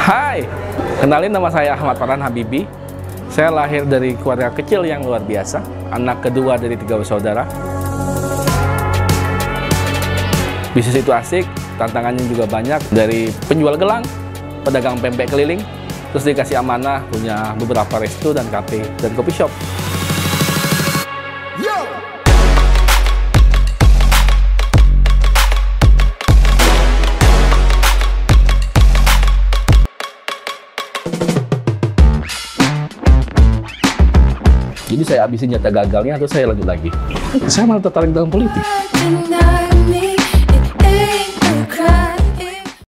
Hai, kenalin nama saya Ahmad Farhan Habibi. Saya lahir dari keluarga kecil yang luar biasa, anak kedua dari tiga bersaudara. Bisnis itu asik, tantangannya juga banyak dari penjual gelang, pedagang pempek keliling, terus dikasih amanah punya beberapa resto dan kafe dan kopi shop. Jadi saya habisin nyata gagalnya atau saya lanjut lagi? Saya malah tertarik dalam politik.